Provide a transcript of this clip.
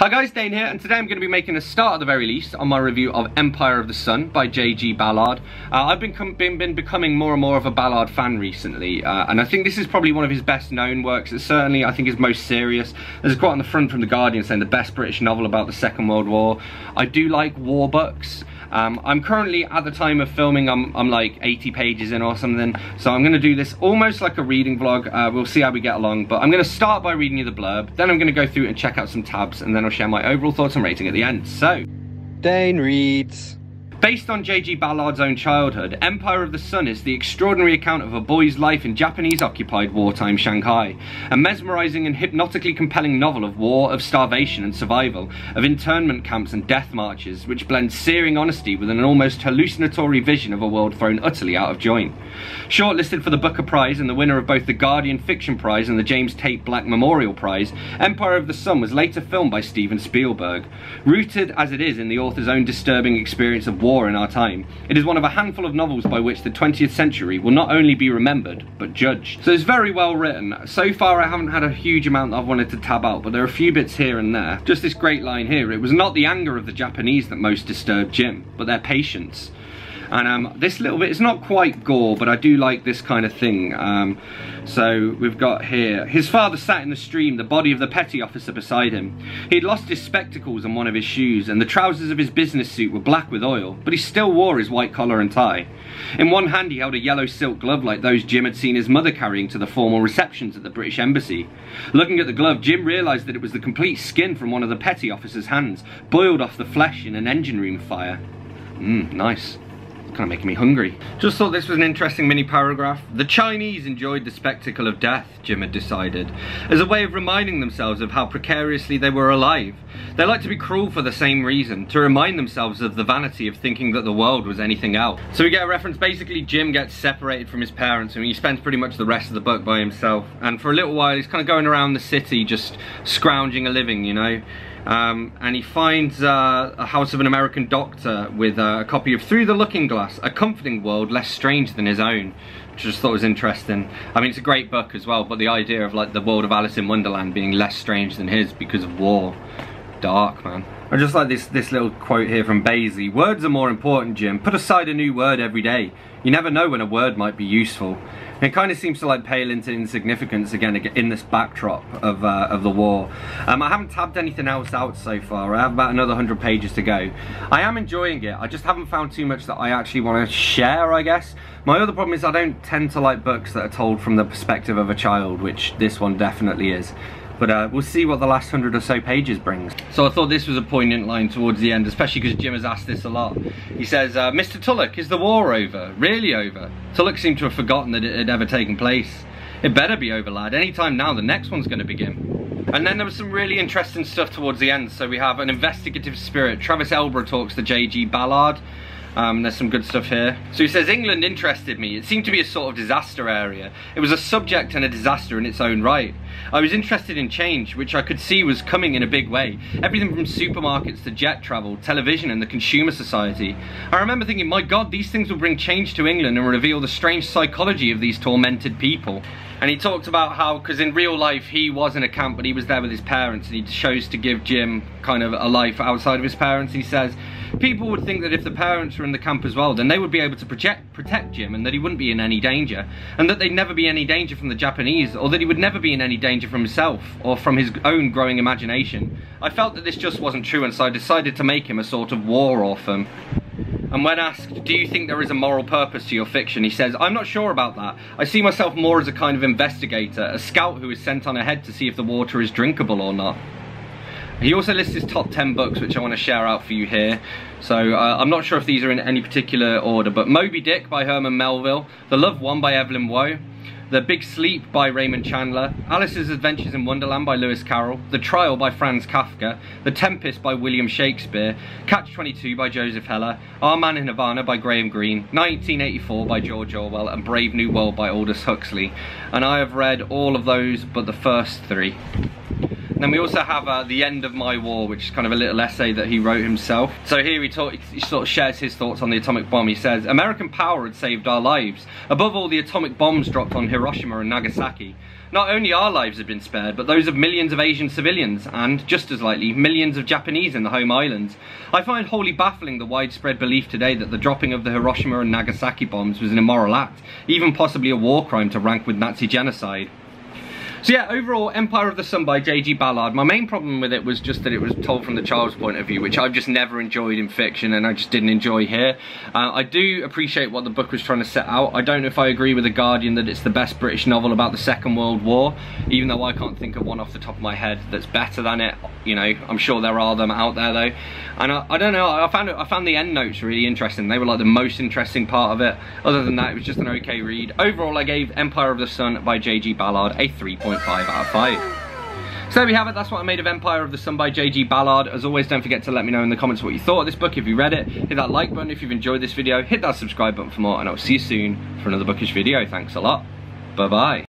Hi guys, Dane here, and today I'm going to be making a start at the very least on my review of Empire of the Sun by J.G. Ballard. Uh, I've been, been, been, becoming more and more of a Ballard fan recently, uh, and I think this is probably one of his best known works. It's certainly, I think, his most serious. There's a quote on the front from The Guardian saying the best British novel about the Second World War. I do like war books. Um, I'm currently, at the time of filming, I'm, I'm like 80 pages in or something. So I'm going to do this almost like a reading vlog. Uh, we'll see how we get along. But I'm going to start by reading you the blurb. Then I'm going to go through and check out some tabs. And then I'll share my overall thoughts and rating at the end. So, Dane reads. Based on J.G. Ballard's own childhood, Empire of the Sun is the extraordinary account of a boy's life in Japanese-occupied wartime Shanghai. A mesmerizing and hypnotically compelling novel of war, of starvation and survival, of internment camps and death marches, which blends searing honesty with an almost hallucinatory vision of a world thrown utterly out of joint. Shortlisted for the Booker Prize and the winner of both the Guardian Fiction Prize and the James Tait Black Memorial Prize, Empire of the Sun was later filmed by Steven Spielberg. Rooted as it is in the author's own disturbing experience of war in our time. It is one of a handful of novels by which the 20th century will not only be remembered, but judged. So it's very well written. So far I haven't had a huge amount that I've wanted to tab out, but there are a few bits here and there. Just this great line here, it was not the anger of the Japanese that most disturbed Jim, but their patience. And um, this little bit, it's not quite gore, but I do like this kind of thing. Um, so we've got here, his father sat in the stream, the body of the petty officer beside him. He'd lost his spectacles and one of his shoes, and the trousers of his business suit were black with oil, but he still wore his white collar and tie. In one hand he held a yellow silk glove like those Jim had seen his mother carrying to the formal receptions at the British Embassy. Looking at the glove, Jim realised that it was the complete skin from one of the petty officer's hands, boiled off the flesh in an engine room fire. Mmm, nice kind of making me hungry. Just thought this was an interesting mini paragraph. The Chinese enjoyed the spectacle of death, Jim had decided, as a way of reminding themselves of how precariously they were alive. They like to be cruel for the same reason, to remind themselves of the vanity of thinking that the world was anything else. So we get a reference, basically Jim gets separated from his parents and he spends pretty much the rest of the book by himself. And for a little while he's kind of going around the city just scrounging a living, you know. Um, and he finds uh, a house of an American doctor with a copy of Through the Looking Glass, a comforting world less strange than his own, which I just thought was interesting. I mean, it's a great book as well, but the idea of like the world of Alice in Wonderland being less strange than his because of war, dark, man. I just like this, this little quote here from Bazley. Words are more important, Jim. Put aside a new word every day. You never know when a word might be useful. It kind of seems to like pale into insignificance again in this backdrop of, uh, of the war. Um, I haven't tabbed anything else out so far. I have about another 100 pages to go. I am enjoying it. I just haven't found too much that I actually want to share, I guess. My other problem is I don't tend to like books that are told from the perspective of a child, which this one definitely is. But uh, we'll see what the last hundred or so pages brings. So I thought this was a poignant line towards the end, especially because Jim has asked this a lot. He says, uh, Mr. Tulloch, is the war over? Really over? Tulloch seemed to have forgotten that it had ever taken place. It better be over, lad. Any time now, the next one's going to begin. And then there was some really interesting stuff towards the end. So we have an investigative spirit. Travis Elborough talks to J.G. Ballard. Um, there's some good stuff here. So he says, England interested me. It seemed to be a sort of disaster area. It was a subject and a disaster in its own right. I was interested in change, which I could see was coming in a big way. Everything from supermarkets to jet travel, television and the consumer society. I remember thinking, my God, these things will bring change to England and reveal the strange psychology of these tormented people. And he talked about how, because in real life he was in a camp, but he was there with his parents, and he chose to give Jim kind of a life outside of his parents. He says, people would think that if the parents were in the camp as well, then they would be able to protect, protect Jim and that he wouldn't be in any danger. And that they'd never be any danger from the Japanese, or that he would never be in any danger from himself, or from his own growing imagination. I felt that this just wasn't true, and so I decided to make him a sort of war orphan. And when asked, do you think there is a moral purpose to your fiction, he says, I'm not sure about that. I see myself more as a kind of investigator, a scout who is sent on ahead to see if the water is drinkable or not. He also lists his top 10 books, which I want to share out for you here. So uh, I'm not sure if these are in any particular order, but Moby Dick by Herman Melville, The Loved One by Evelyn Waugh, The Big Sleep by Raymond Chandler, Alice's Adventures in Wonderland by Lewis Carroll, The Trial by Franz Kafka, The Tempest by William Shakespeare, Catch-22 by Joseph Heller, Our Man in Havana by Graham Greene, 1984 by George Orwell, and Brave New World by Aldous Huxley. And I have read all of those but the first three. Then we also have uh, The End of My War, which is kind of a little essay that he wrote himself. So here he, talk, he sort of shares his thoughts on the atomic bomb. He says, American power had saved our lives. Above all, the atomic bombs dropped on Hiroshima and Nagasaki. Not only our lives have been spared, but those of millions of Asian civilians, and, just as likely, millions of Japanese in the home islands. I find wholly baffling the widespread belief today that the dropping of the Hiroshima and Nagasaki bombs was an immoral act, even possibly a war crime to rank with Nazi genocide. So yeah, overall, Empire of the Sun by J.G. Ballard. My main problem with it was just that it was told from the child's point of view, which I've just never enjoyed in fiction and I just didn't enjoy here. Uh, I do appreciate what the book was trying to set out. I don't know if I agree with The Guardian that it's the best British novel about the Second World War, even though I can't think of one off the top of my head that's better than it. You know, I'm sure there are them out there though. And I, I don't know, I found it, I found the end notes really interesting. They were like the most interesting part of it. Other than that, it was just an okay read. Overall, I gave Empire of the Sun by J.G. Ballard a 3.5 out of 5. So there we have it, that's what I made of Empire of the Sun by J.G. Ballard. As always, don't forget to let me know in the comments what you thought of this book if you read it. Hit that like button if you've enjoyed this video, hit that subscribe button for more, and I'll see you soon for another bookish video. Thanks a lot. Bye-bye.